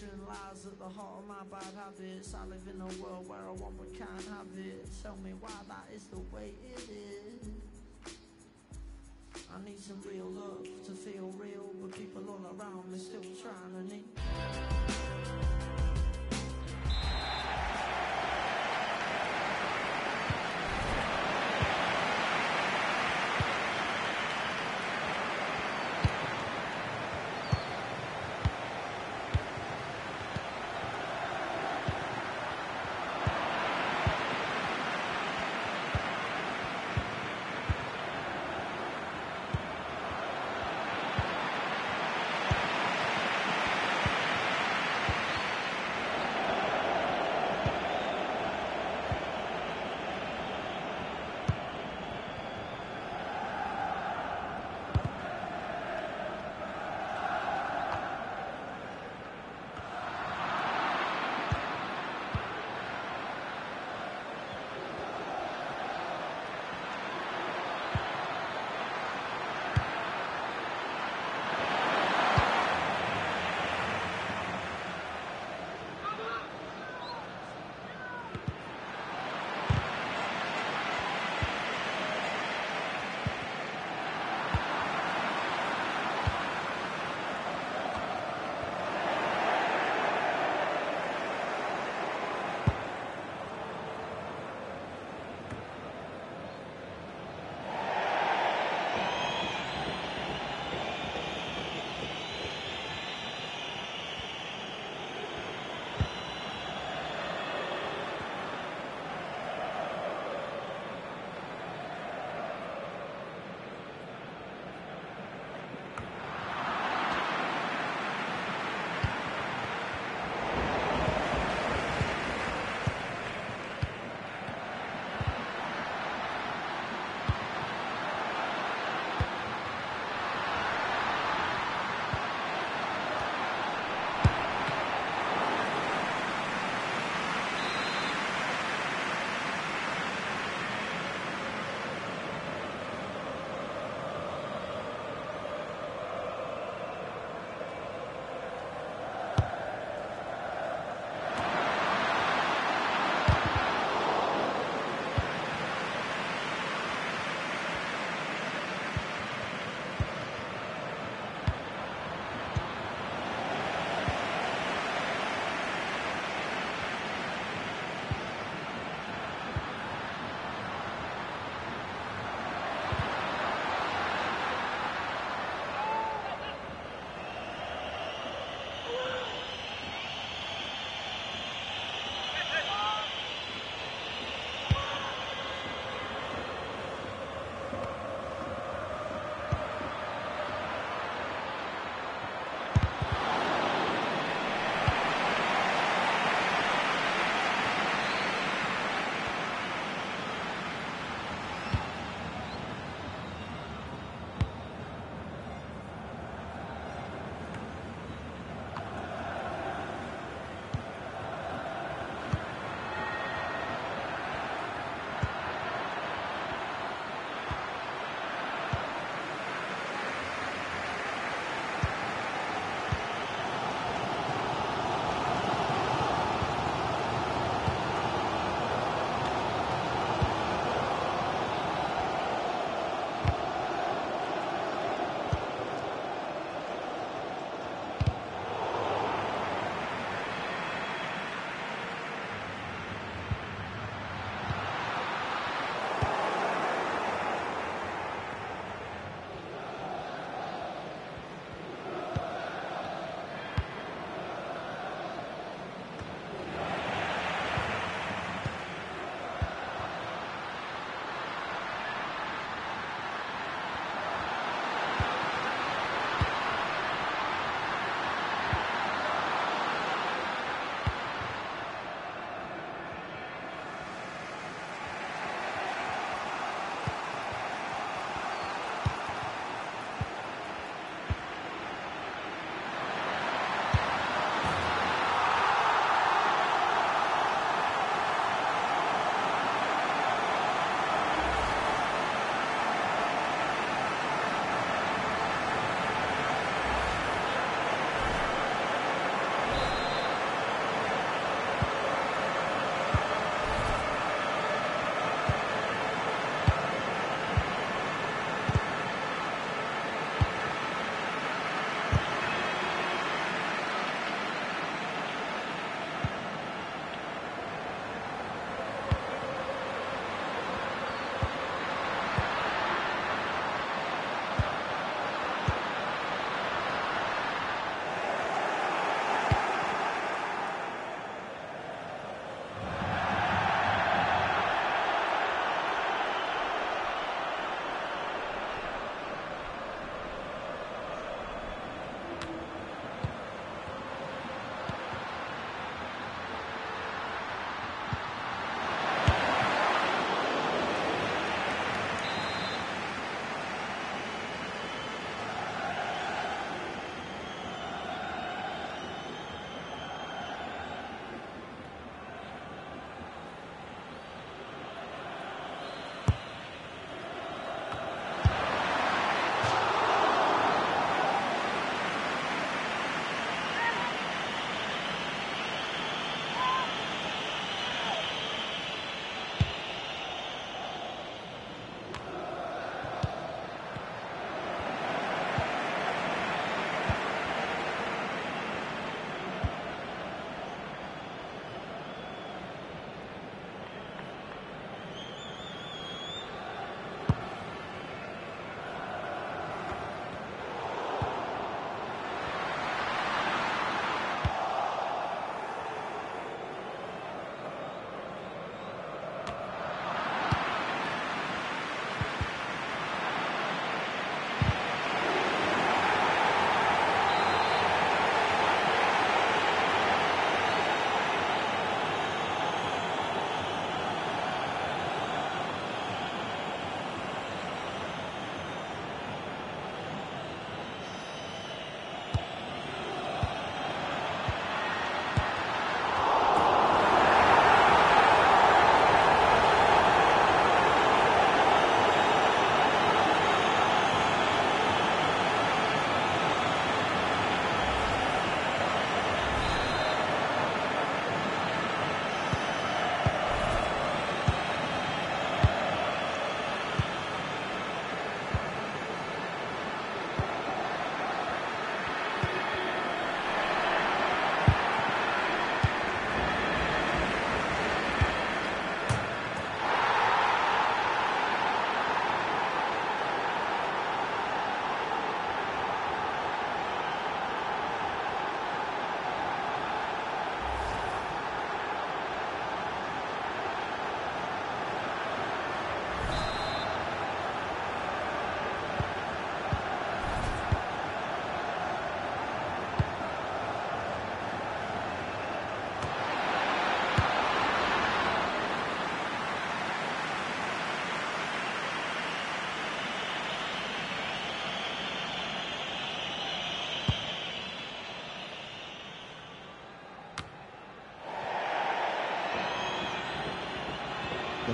Depression lies at the heart of my bad habits. I live in a world where I but can't have it. Tell me why that is the way it is. I need some real love to feel real, but people all around me still trying to need.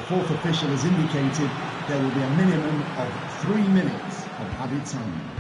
Fourth official has indicated there will be a minimum of three minutes of added time.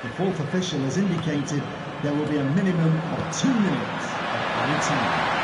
The fourth official has indicated there will be a minimum of two minutes of added time.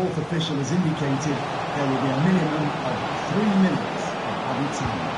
Fourth official has indicated there will be a minimum of three minutes of added time.